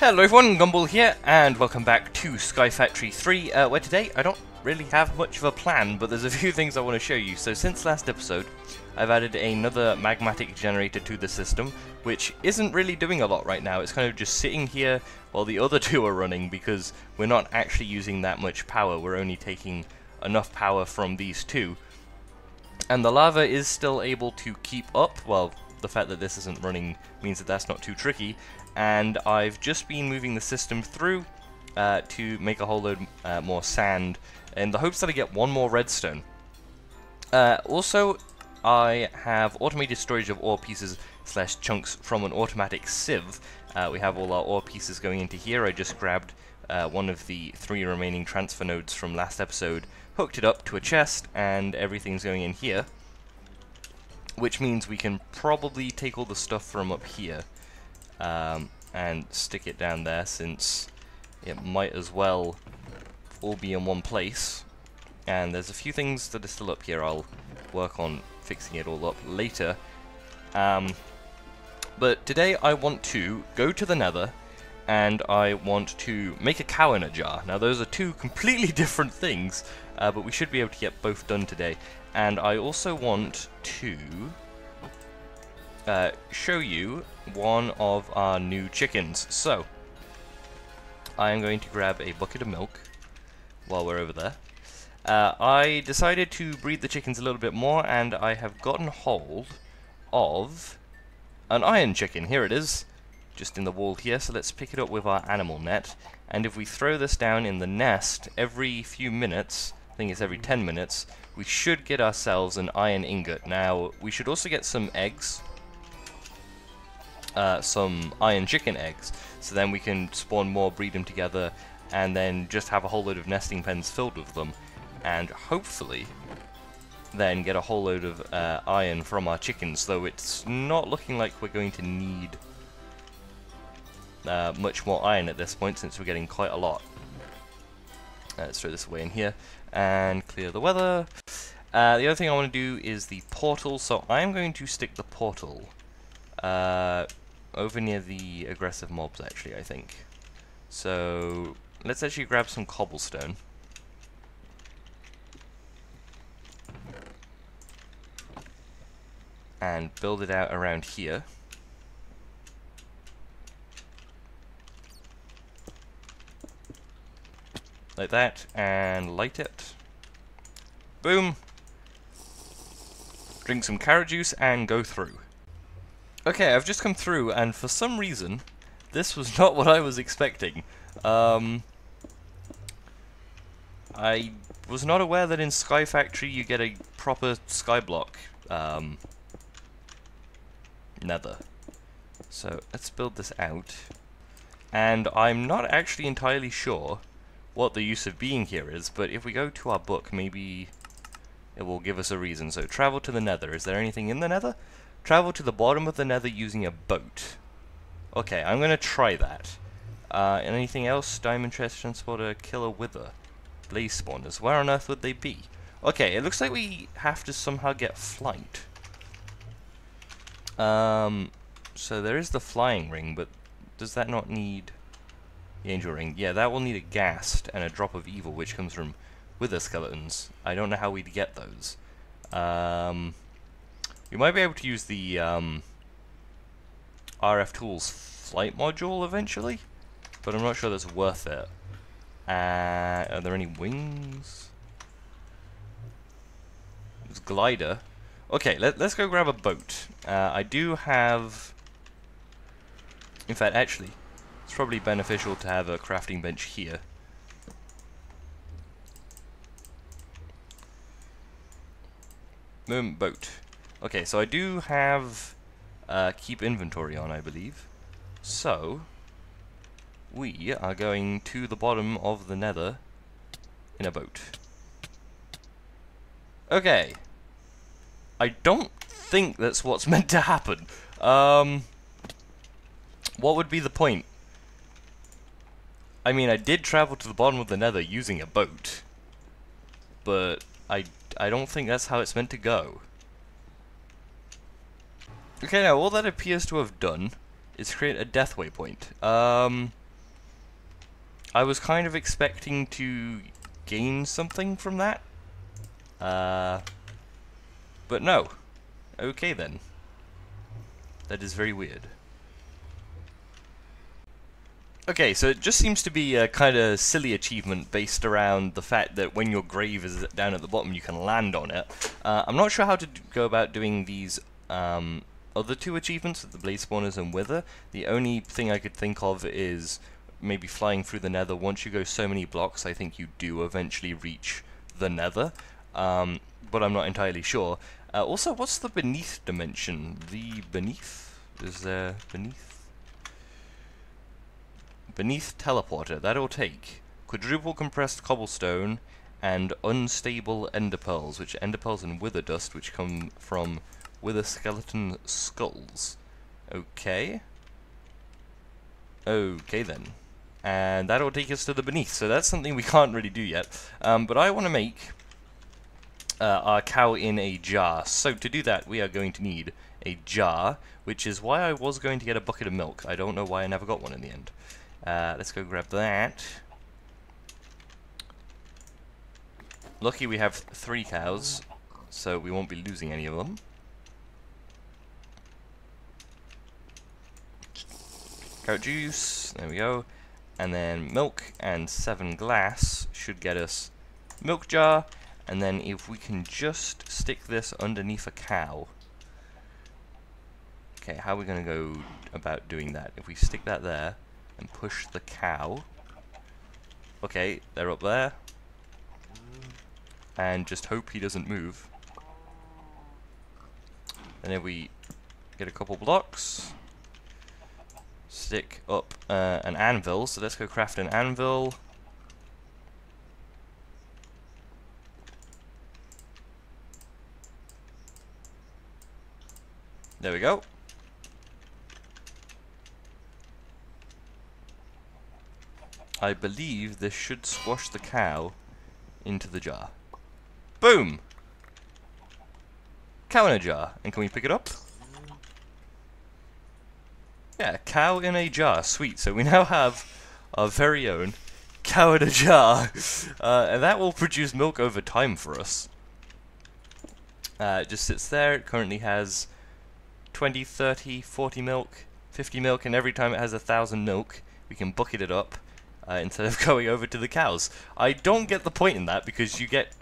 Hello everyone, Gumball here, and welcome back to Sky Factory 3, uh, where today I don't really have much of a plan, but there's a few things I want to show you. So since last episode, I've added another magmatic generator to the system, which isn't really doing a lot right now. It's kind of just sitting here while the other two are running, because we're not actually using that much power. We're only taking enough power from these two. And the lava is still able to keep up, well, the fact that this isn't running means that that's not too tricky, and I've just been moving the system through uh, to make a whole load uh, more sand in the hopes that I get one more redstone. Uh, also, I have automated storage of ore pieces slash chunks from an automatic sieve. Uh, we have all our ore pieces going into here. I just grabbed uh, one of the three remaining transfer nodes from last episode, hooked it up to a chest, and everything's going in here. Which means we can probably take all the stuff from up here um, and stick it down there since it might as well all be in one place. And there's a few things that are still up here. I'll work on fixing it all up later. Um, but today I want to go to the nether and I want to make a cow in a jar. Now those are two completely different things, uh, but we should be able to get both done today. And I also want to uh, show you one of our new chickens. So, I am going to grab a bucket of milk while we're over there. Uh, I decided to breed the chickens a little bit more, and I have gotten hold of an iron chicken. Here it is, just in the wall here. So let's pick it up with our animal net. And if we throw this down in the nest every few minutes, think it's every 10 minutes, we should get ourselves an iron ingot. Now, we should also get some eggs uh, some iron chicken eggs. So then we can spawn more, breed them together, and then just have a whole load of nesting pens filled with them. And hopefully then get a whole load of uh, iron from our chickens, though it's not looking like we're going to need uh, much more iron at this point since we're getting quite a lot. Uh, let's throw this away in here and clear the weather. Uh, the other thing I want to do is the portal, so I'm going to stick the portal uh, over near the aggressive mobs, actually, I think. So, let's actually grab some cobblestone. And build it out around here. Like that, and light it. Boom! Drink some carrot juice and go through. Okay, I've just come through, and for some reason, this was not what I was expecting. Um, I was not aware that in Sky Factory you get a proper skyblock um, nether. So let's build this out. And I'm not actually entirely sure what the use of being here is, but if we go to our book, maybe it will give us a reason. So travel to the nether. Is there anything in the nether? Travel to the bottom of the nether using a boat. Okay, I'm going to try that. Uh, anything else? Diamond chest transporter, killer wither. Blaze spawners. Where on earth would they be? Okay, it looks like we have to somehow get flight. Um, so there is the flying ring, but does that not need the angel ring? Yeah, that will need a ghast and a drop of evil, which comes from wither skeletons. I don't know how we'd get those. Um, we might be able to use the um, RF Tools flight module eventually, but I'm not sure that's worth it. Uh, are there any wings? There's glider. Okay, let, us go grab a boat. Uh, I do have... In fact, actually, it's probably beneficial to have a crafting bench here. Boom, boat. Okay, so I do have uh, keep inventory on, I believe. So, we are going to the bottom of the nether in a boat. Okay. I don't think that's what's meant to happen. Um, what would be the point? I mean, I did travel to the bottom of the nether using a boat. But I, I don't think that's how it's meant to go. Okay, now all that appears to have done is create a death waypoint. Um, I was kind of expecting to gain something from that. Uh, but no. Okay then. That is very weird. Okay, so it just seems to be a kind of silly achievement based around the fact that when your grave is down at the bottom, you can land on it. Uh, I'm not sure how to go about doing these um, other two achievements, the Blaze Spawners and Wither. The only thing I could think of is maybe flying through the nether. Once you go so many blocks, I think you do eventually reach the nether, um, but I'm not entirely sure. Uh, also, what's the beneath dimension? The beneath? Is there beneath? Beneath teleporter, that'll take quadruple compressed cobblestone and unstable ender pearls, which ender pearls and wither dust, which come from wither skeleton skulls. Okay. Okay then. And that'll take us to the beneath, so that's something we can't really do yet. Um, but I want to make uh, our cow in a jar. So to do that, we are going to need a jar, which is why I was going to get a bucket of milk. I don't know why I never got one in the end. Uh, let's go grab that. Lucky we have three cows, so we won't be losing any of them. Carrot juice, there we go. And then milk and seven glass should get us milk jar. And then if we can just stick this underneath a cow. Okay, how are we going to go about doing that? If we stick that there, and push the cow. Okay, they're up there. And just hope he doesn't move. And then we get a couple blocks. Stick up uh, an anvil. So let's go craft an anvil. There we go. I believe this should squash the cow into the jar. Boom! Cow in a jar. And can we pick it up? Yeah, cow in a jar. Sweet. So we now have our very own cow in a jar. Uh, and that will produce milk over time for us. Uh, it just sits there. It currently has 20, 30, 40 milk, 50 milk, and every time it has a thousand milk, we can bucket it up uh, instead of going over to the cows. I don't get the point in that because you get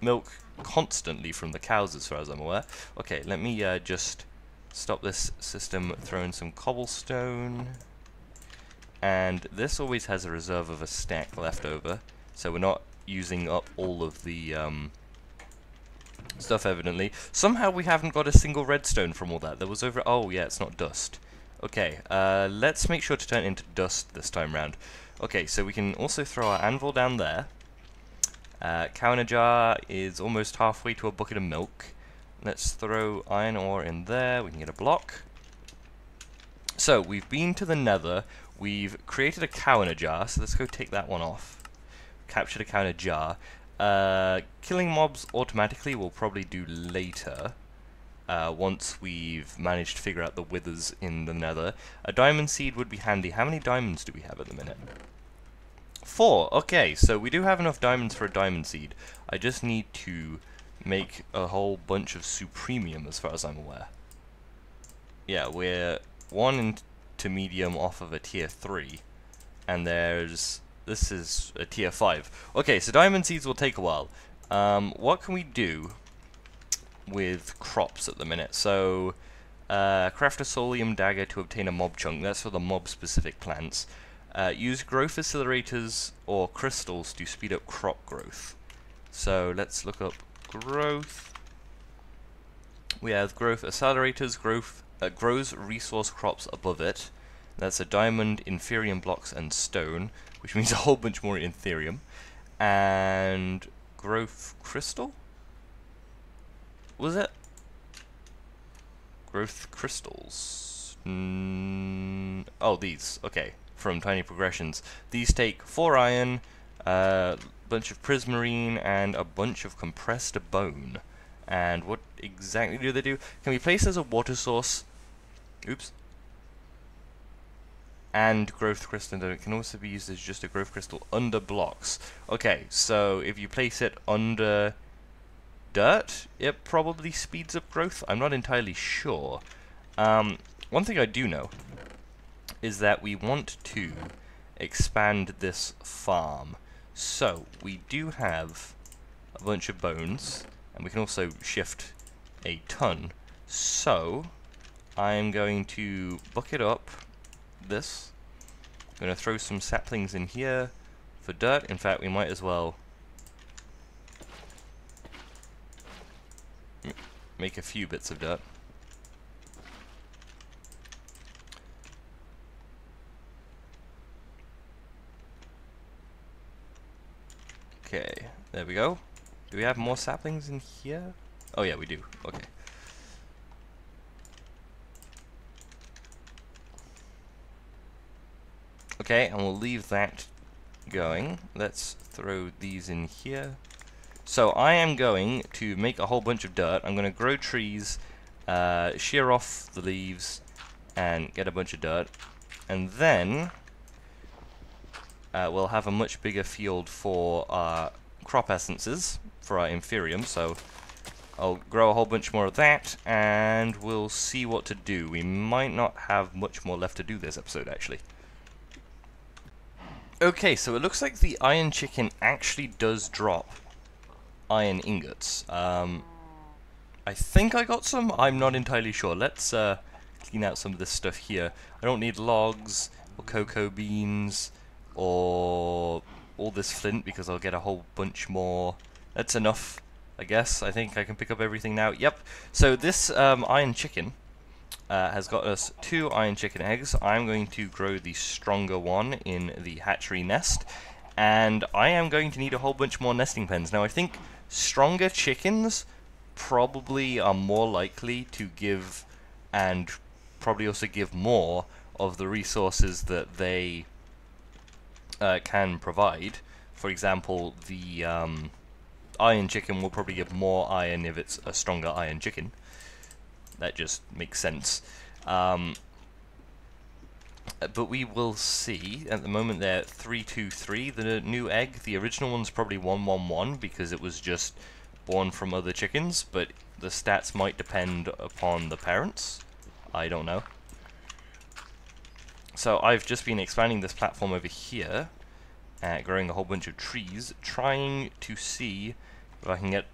milk constantly from the cows as far as I'm aware. Okay, let me uh, just stop this system throwing some cobblestone. And this always has a reserve of a stack left over, so we're not using up all of the um, stuff evidently. Somehow we haven't got a single redstone from all that. There was over... Oh yeah, it's not dust. Okay, uh, let's make sure to turn it into dust this time round. Okay, so we can also throw our anvil down there. Uh, cow in a jar is almost halfway to a bucket of milk. Let's throw iron ore in there. We can get a block. So, we've been to the nether. We've created a cow in a jar, so let's go take that one off. Captured a cow in a jar. Uh, killing mobs automatically we'll probably do later. Uh, once we've managed to figure out the withers in the nether. A diamond seed would be handy. How many diamonds do we have at the minute? Four. Okay, so we do have enough diamonds for a diamond seed. I just need to make a whole bunch of supremium as far as I'm aware. Yeah, we're one Intermedium off of a tier 3. And there's... This is a tier 5. Okay, so diamond seeds will take a while. Um, what can we do with crops at the minute? So, uh, craft a soulium dagger to obtain a mob chunk. That's for the mob-specific plants. Uh, use growth accelerators or crystals to speed up crop growth. So let's look up growth. We have growth accelerators, growth uh, grows resource crops above it. That's a diamond, inferium blocks, and stone, which means a whole bunch more inferium. And growth crystal? Was it? Growth crystals. Mm, oh, these. Okay from Tiny Progressions. These take 4 iron, a uh, bunch of prismarine, and a bunch of compressed bone. And what exactly do they do? Can be placed as a water source. Oops. and growth crystal, it can also be used as just a growth crystal under blocks. Okay, so if you place it under dirt, it probably speeds up growth. I'm not entirely sure. Um, one thing I do know is that we want to expand this farm. So, we do have a bunch of bones, and we can also shift a ton. So, I'm going to bucket up this. I'm going to throw some saplings in here for dirt. In fact, we might as well make a few bits of dirt. Okay, there we go. Do we have more saplings in here? Oh yeah, we do. Okay. Okay, and we'll leave that going. Let's throw these in here. So I am going to make a whole bunch of dirt. I'm going to grow trees, uh, shear off the leaves, and get a bunch of dirt. And then uh, we'll have a much bigger field for our crop essences, for our Inferium. So I'll grow a whole bunch more of that, and we'll see what to do. We might not have much more left to do this episode, actually. Okay, so it looks like the iron chicken actually does drop iron ingots. Um, I think I got some, I'm not entirely sure. Let's uh, clean out some of this stuff here. I don't need logs, or cocoa beans, or all this flint because I'll get a whole bunch more. That's enough, I guess. I think I can pick up everything now. Yep. So this um, iron chicken uh, has got us two iron chicken eggs. I'm going to grow the stronger one in the hatchery nest. And I am going to need a whole bunch more nesting pens. Now, I think stronger chickens probably are more likely to give and probably also give more of the resources that they uh, can provide. For example, the um, iron chicken will probably give more iron if it's a stronger iron chicken. That just makes sense. Um, but we will see. At the moment they're 323, the new egg. The original one's probably 111 because it was just born from other chickens, but the stats might depend upon the parents. I don't know. So I've just been expanding this platform over here, uh, growing a whole bunch of trees, trying to see if I can get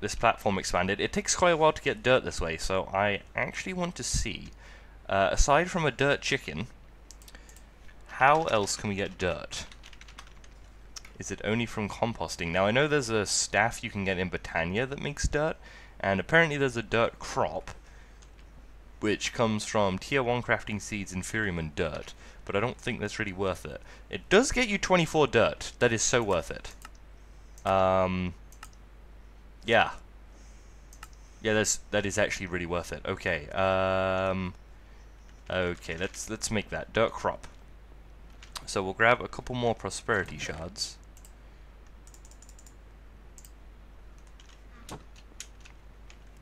this platform expanded. It takes quite a while to get dirt this way, so I actually want to see, uh, aside from a dirt chicken, how else can we get dirt? Is it only from composting? Now I know there's a staff you can get in Botania that makes dirt, and apparently there's a dirt crop, which comes from tier 1 crafting seeds, inferium, and dirt, but I don't think that's really worth it. It does get you 24 dirt, that is so worth it. Um, yeah. Yeah, that's that is actually really worth it. Okay. Um Okay, let's let's make that dirt crop. So we'll grab a couple more prosperity shards.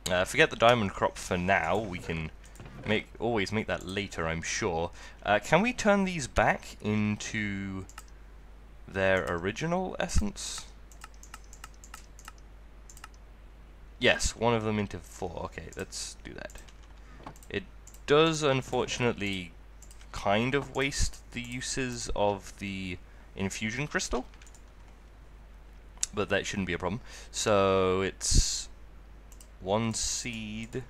Uh, forget the diamond crop for now. We can make always make that later, I'm sure. Uh, can we turn these back into their original essence? Yes, one of them into four. Okay, let's do that. It does, unfortunately, kind of waste the uses of the infusion crystal. But that shouldn't be a problem. So it's one seed.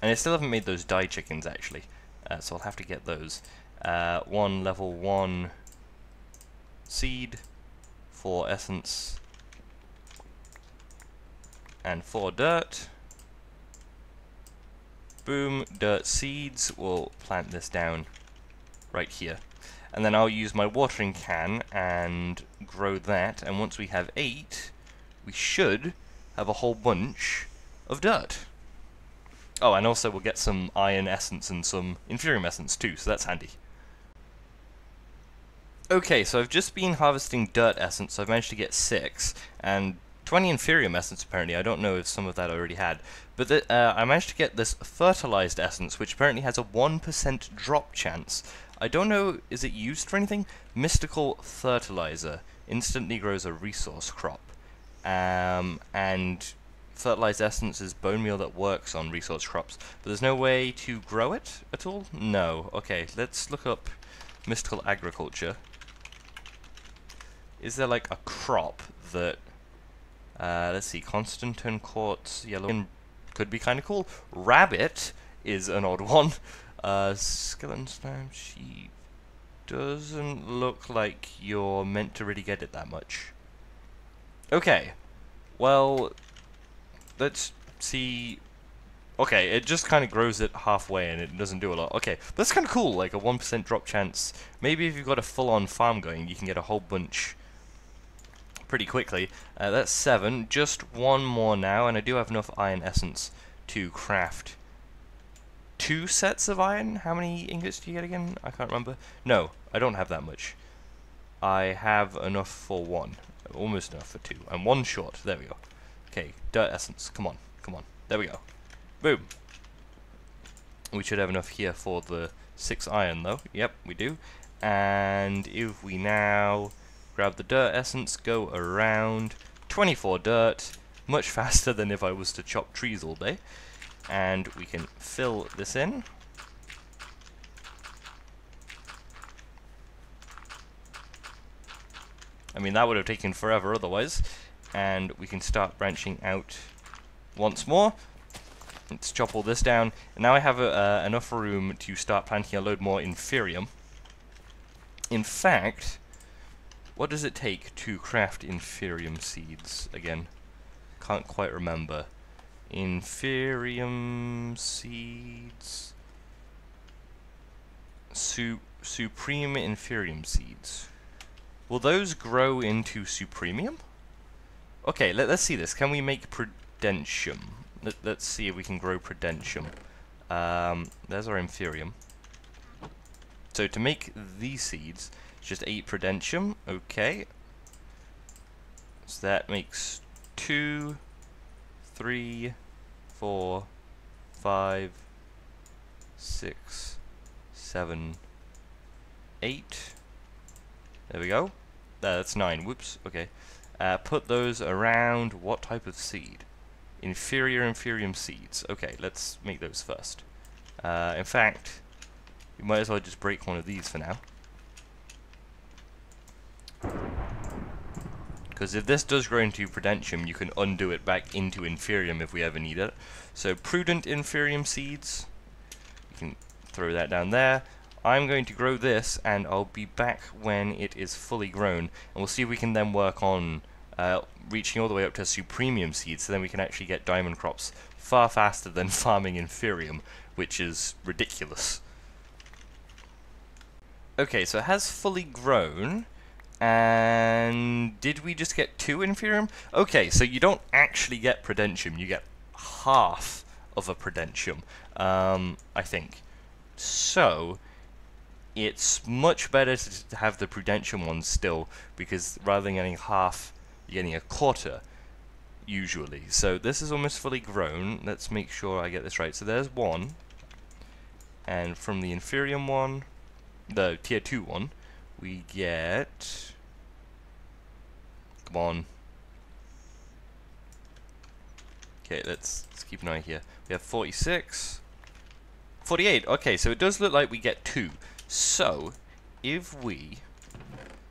And I still haven't made those dye chickens, actually. Uh, so I'll have to get those. Uh, one level one seed for essence and for dirt. Boom, dirt seeds. We'll plant this down right here. And then I'll use my watering can and grow that. And once we have eight, we should have a whole bunch of dirt. Oh, and also we'll get some iron essence and some inferium essence too, so that's handy. Okay, so I've just been harvesting dirt essence, so I've managed to get six, and 20 inferium essence apparently. I don't know if some of that I already had. But the, uh, I managed to get this fertilized essence, which apparently has a 1% drop chance. I don't know, is it used for anything? Mystical fertilizer instantly grows a resource crop. Um, and fertilized essence is bone meal that works on resource crops. But there's no way to grow it at all? No. Okay, let's look up mystical agriculture. Is there like a crop that uh, let's see, Constantine Quartz, Yellow could be kind of cool. Rabbit is an odd one. Uh, Skeleton Slime Sheep doesn't look like you're meant to really get it that much. Okay, well, let's see. Okay, it just kind of grows it halfway and it doesn't do a lot. Okay, that's kind of cool, like a 1% drop chance. Maybe if you've got a full-on farm going, you can get a whole bunch pretty quickly. Uh, that's seven. Just one more now, and I do have enough iron essence to craft two sets of iron. How many ingots do you get again? I can't remember. No, I don't have that much. I have enough for one. Almost enough for two. I'm one short. There we go. Okay, dirt essence. Come on. Come on. There we go. Boom. We should have enough here for the six iron, though. Yep, we do. And if we now grab the dirt essence, go around, 24 dirt, much faster than if I was to chop trees all day. And we can fill this in. I mean, that would have taken forever otherwise. And we can start branching out once more. Let's chop all this down. And now I have uh, enough room to start planting a load more Inferium. In fact, what does it take to craft Inferium seeds again? Can't quite remember. Inferium seeds. Su Supreme Inferium seeds. Will those grow into Supremium? Okay, let, us see this. Can we make Prudentium? Let, us see if we can grow Prudentium. Um, there's our Inferium. So to make these seeds, just 8 Prudentium, okay. So that makes two, three, four, five, six, seven, eight. There we go. Uh, that's 9, whoops, okay. Uh, put those around what type of seed? Inferior Inferium seeds. Okay, let's make those first. Uh, in fact, you might as well just break one of these for now. Because if this does grow into Prudentium, you can undo it back into Inferium if we ever need it. So Prudent Inferium seeds, you can throw that down there. I'm going to grow this, and I'll be back when it is fully grown, and we'll see if we can then work on uh, reaching all the way up to Supremium seeds, so then we can actually get diamond crops far faster than farming Inferium, which is ridiculous. Okay, so it has fully grown, and did we just get two Inferium? Okay, so you don't actually get Prudentium, you get half of a Prudentium, um, I think. So, it's much better to have the Prudentium one still, because rather than getting half, you're getting a quarter, usually. So this is almost fully grown. Let's make sure I get this right. So there's one, and from the Inferium one, the Tier 2 one, we get... Come on. Okay, let's, let's keep an eye here. We have 46. 48, okay, so it does look like we get two. So, if we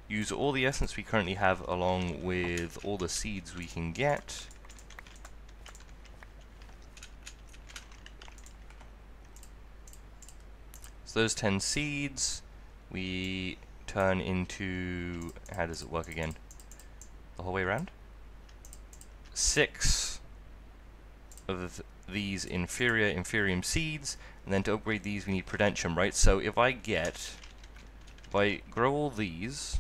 use all the essence we currently have along with all the seeds we can get, so those 10 seeds, we turn into, how does it work again? The whole way around? Six of these inferior inferium seeds, and then to upgrade these we need prudentium, right? So if I get, if I grow all these,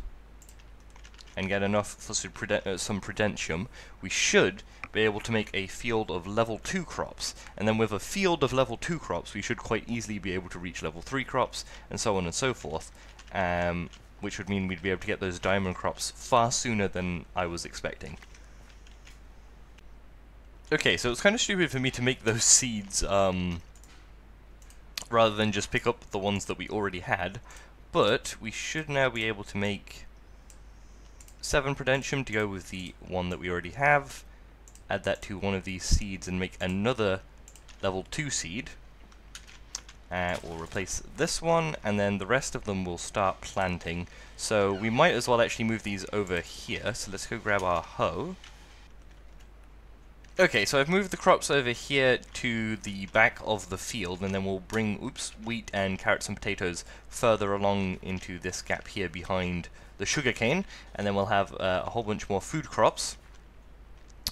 and get enough for some, pruden uh, some prudentium, we should be able to make a field of level 2 crops. And then with a field of level 2 crops, we should quite easily be able to reach level 3 crops, and so on and so forth. Um, which would mean we'd be able to get those diamond crops far sooner than I was expecting. Okay, so it's kind of stupid for me to make those seeds, um, rather than just pick up the ones that we already had, but we should now be able to make 7 Prudentium to go with the one that we already have, add that to one of these seeds and make another level 2 seed. Uh, we'll replace this one, and then the rest of them will start planting. So we might as well actually move these over here. So let's go grab our hoe. Okay, so I've moved the crops over here to the back of the field, and then we'll bring, oops, wheat and carrots and potatoes further along into this gap here behind the sugarcane, and then we'll have uh, a whole bunch more food crops.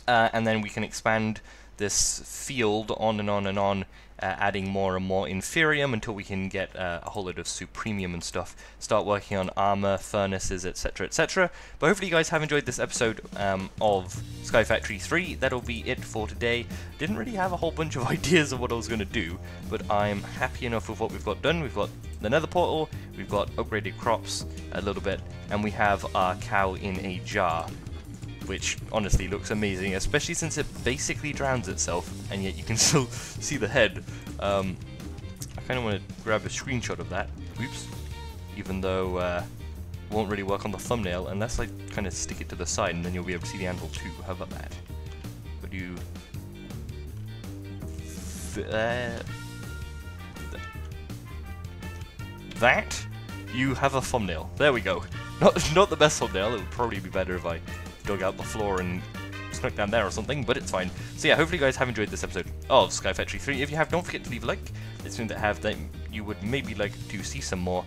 Uh, and then we can expand this field on and on and on, uh, adding more and more inferium until we can get uh, a whole load of supremium and stuff. Start working on armor, furnaces, etc., etc. But hopefully, you guys have enjoyed this episode um, of Sky Factory 3. That'll be it for today. Didn't really have a whole bunch of ideas of what I was going to do, but I'm happy enough with what we've got done. We've got the nether portal, we've got upgraded crops a little bit, and we have our cow in a jar which honestly looks amazing, especially since it basically drowns itself, and yet you can still see the head. Um, I kind of want to grab a screenshot of that. Oops. Even though uh, won't really work on the thumbnail unless I kind of stick it to the side, and then you'll be able to see the anvil too. How about that? Could you... Uh, that? You have a thumbnail. There we go. Not, not the best thumbnail, it would probably be better if I dug out the floor and snuck down there or something, but it's fine. So yeah, hopefully you guys have enjoyed this episode of Sky Factory 3. If you have, don't forget to leave a like. It's something that have that you would maybe like to see some more.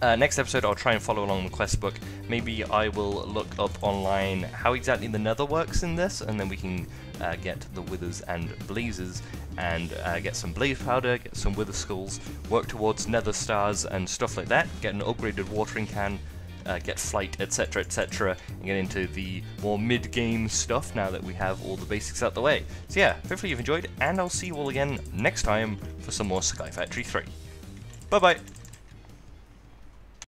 Uh, next episode, I'll try and follow along the quest book. Maybe I will look up online how exactly the nether works in this, and then we can uh, get the withers and blazes, and uh, get some blaze powder, get some wither skulls, work towards nether stars and stuff like that, get an upgraded watering can, uh, get flight, etc., etc., and get into the more mid-game stuff now that we have all the basics out the way. So yeah, hopefully you've enjoyed, and I'll see you all again next time for some more Sky Factory 3. Bye bye!